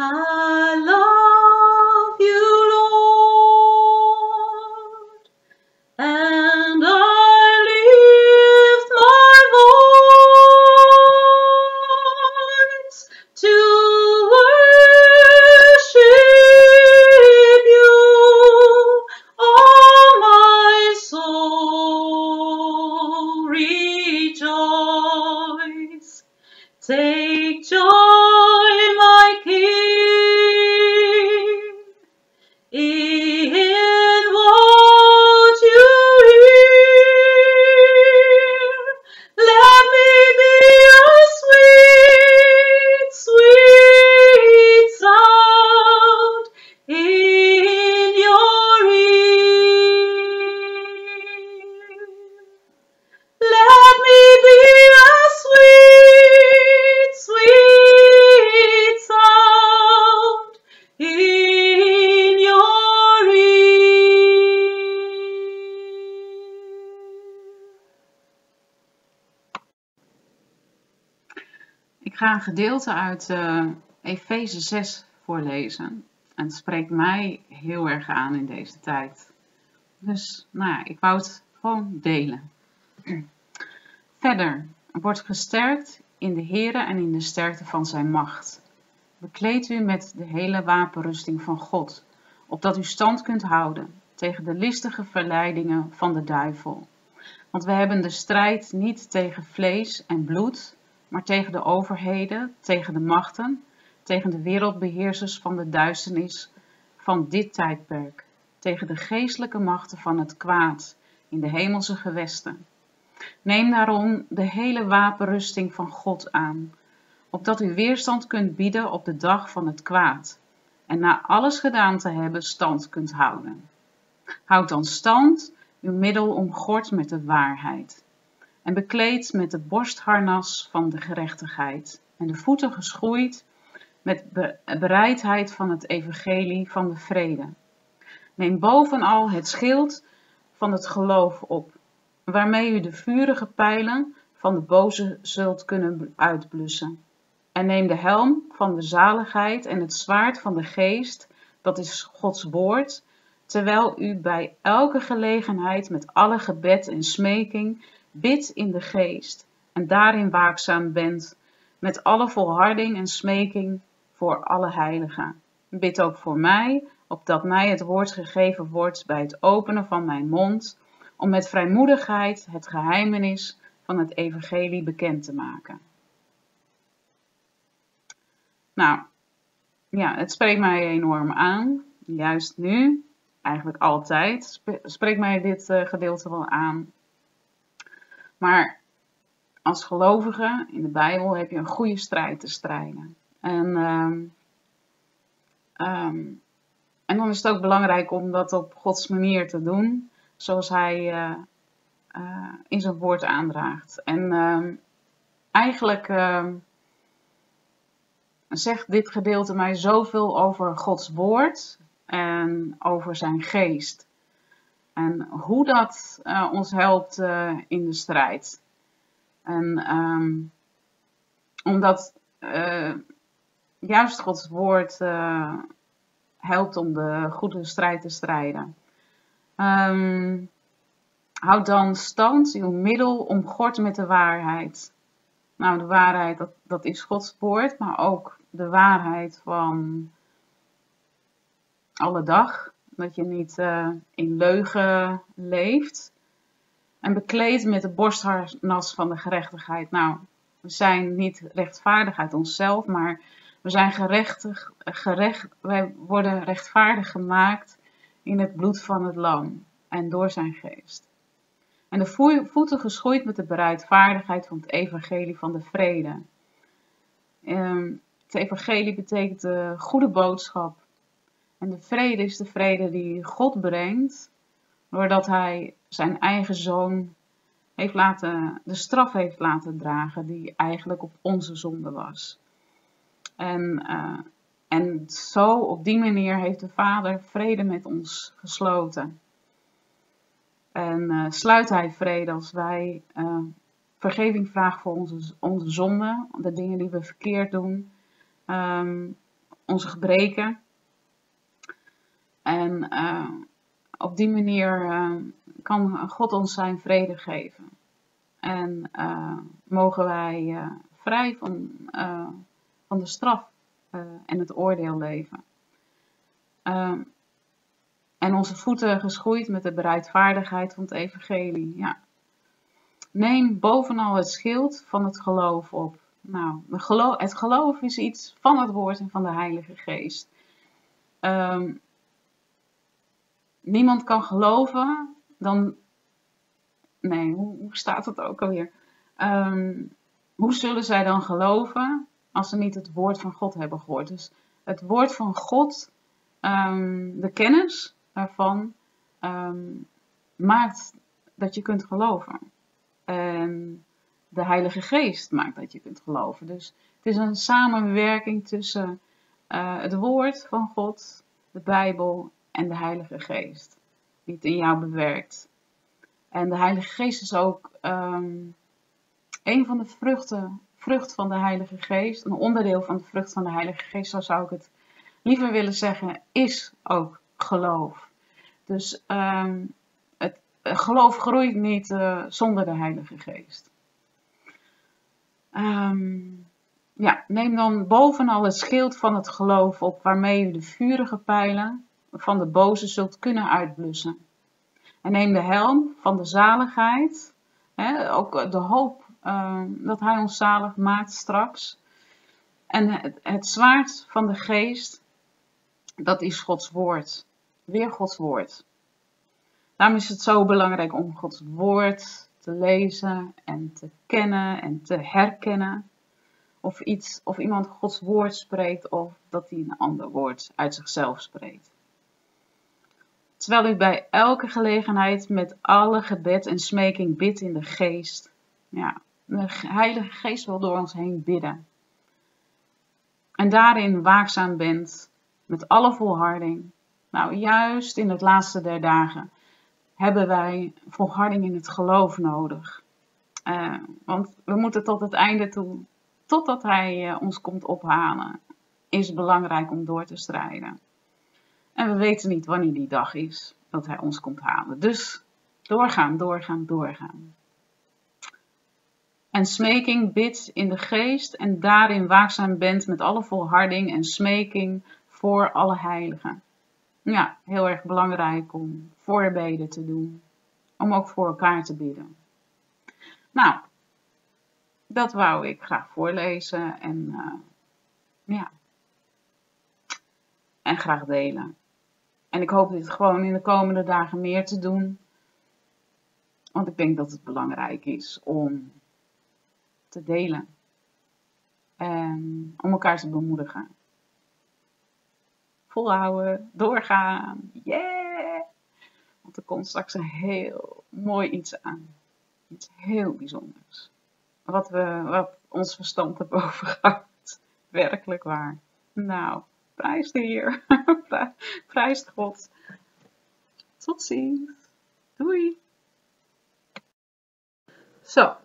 Ah. Ga een gedeelte uit uh, Efeze 6 voorlezen. En het spreekt mij heel erg aan in deze tijd. Dus nou ja, ik wou het gewoon delen. Verder, wordt gesterkt in de Here en in de sterkte van zijn macht. Bekleed u met de hele wapenrusting van God, opdat u stand kunt houden tegen de listige verleidingen van de duivel. Want we hebben de strijd niet tegen vlees en bloed, maar tegen de overheden, tegen de machten, tegen de wereldbeheersers van de duisternis van dit tijdperk, tegen de geestelijke machten van het kwaad in de hemelse gewesten. Neem daarom de hele wapenrusting van God aan, opdat u weerstand kunt bieden op de dag van het kwaad, en na alles gedaan te hebben stand kunt houden. Houd dan stand, uw middel omgord met de waarheid, en bekleed met de borstharnas van de gerechtigheid, en de voeten geschoeid met bereidheid van het evangelie van de vrede. Neem bovenal het schild van het geloof op, waarmee u de vurige pijlen van de boze zult kunnen uitblussen. En neem de helm van de zaligheid en het zwaard van de geest, dat is Gods woord, terwijl u bij elke gelegenheid met alle gebed en smeking bidt in de geest en daarin waakzaam bent, met alle volharding en smeking voor alle heiligen. Bid ook voor mij, opdat mij het woord gegeven wordt bij het openen van mijn mond, om met vrijmoedigheid het geheimenis van het evangelie bekend te maken. Nou, ja, het spreekt mij enorm aan. Juist nu, eigenlijk altijd, spreekt mij dit uh, gedeelte wel aan. Maar als gelovige in de Bijbel heb je een goede strijd te strijden. En, um, um, en dan is het ook belangrijk om dat op Gods manier te doen, zoals Hij uh, uh, in zijn woord aandraagt. En um, eigenlijk zegt dit gedeelte mij zoveel over Gods woord en over zijn geest. En hoe dat uh, ons helpt uh, in de strijd. En um, omdat uh, juist Gods woord helpt om de goede strijd te strijden. Um, houd dan stand, uw middel omgord met de waarheid. Nou, de waarheid, dat, dat is Gods woord, maar ook de waarheid van alle dag. Dat je niet uh, in leugen leeft. En bekleed met de borstharnas van de gerechtigheid. Nou, we zijn niet rechtvaardig uit onszelf, maar we zijn gerechtig, gerecht, wij worden rechtvaardig gemaakt in het bloed van het lam en door zijn geest. En de voeten geschoeid met de bereidvaardigheid van het evangelie van de vrede. Um, het evangelie betekent de goede boodschap. En de vrede is de vrede die God brengt, doordat hij zijn eigen zoon heeft laten, de straf heeft laten dragen die eigenlijk op onze zonde was. En, uh, en zo op die manier heeft de Vader vrede met ons gesloten. En uh, sluit hij vrede als wij uh, vergeving vragen voor onze, onze zonden, de dingen die we verkeerd doen. Um, onze gebreken. En uh, op die manier uh, kan God ons zijn vrede geven. En uh, mogen wij vrij van, van de straf en het oordeel leven. en onze voeten geschoeid met de bereidvaardigheid van het evangelie. Ja. Neem bovenal het schild van het geloof op. Nou, het geloof is iets van het woord en van de Heilige Geest. Um, niemand kan geloven, dan. Nee, hoe, staat het ook alweer? Um, hoe zullen zij dan geloven als ze niet het woord van God hebben gehoord? Dus het woord van God, um, de kennis ervan, maakt dat je kunt geloven. En de Heilige Geest maakt dat je kunt geloven. Dus het is een samenwerking tussen uh, het woord van God, de Bijbel en de Heilige Geest, die het in jou bewerkt. En de Heilige Geest is ook um, een van de vruchten, vrucht van de Heilige Geest, een onderdeel van de vrucht van de Heilige Geest, zo zou ik het liever willen zeggen, is ook geloof. Dus um, het geloof groeit niet uh, zonder de Heilige Geest. Um, ja, neem dan bovenal het schild van het geloof op, waarmee u de vurige pijlen van de boze zult kunnen uitblussen. En neem de helm van de zaligheid, hè, ook de hoop uh, dat Hij ons zalig maakt straks. En het, het zwaard van de geest, dat is Gods woord. Weer Gods woord. Daarom is het zo belangrijk om Gods woord te lezen en te kennen en te herkennen. Of, iets, of iemand Gods woord spreekt of dat hij een ander woord uit zichzelf spreekt. Terwijl u bij elke gelegenheid met alle gebed en smeking bidt in de geest. Ja, de Heilige Geest wil door ons heen bidden. En daarin waakzaam bent met alle volharding. Nou, juist in het laatste der dagen hebben wij volharding in het geloof nodig. Uh, want we moeten tot het einde toe, totdat Hij uh, ons komt ophalen, is belangrijk om door te strijden. En we weten niet wanneer die dag is dat Hij ons komt halen. Dus doorgaan, doorgaan, doorgaan. En smeking bidt in de geest en daarin waakzaam bent met alle volharding en smeking voor alle heiligen ja, heel erg belangrijk om voorbeden te doen. Om ook voor elkaar te bidden. Nou, dat wou ik graag voorlezen en uh, ja. En graag delen. En ik hoop dit gewoon in de komende dagen meer te doen. Want ik denk dat het belangrijk is om te delen. En om elkaar te bemoedigen volhouden, doorgaan. Yeah! Want er komt straks een heel mooi iets aan. Iets heel bijzonders. Wat, we, wat ons verstand erboven gaat. Werkelijk waar. Nou, prijs de prijs God. Tot ziens. Doei. Zo,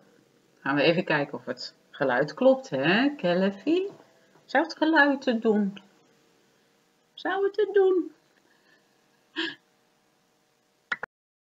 gaan we even kijken of het geluid klopt, hè, Kelly? Zou het geluid te doen? zou het te doen?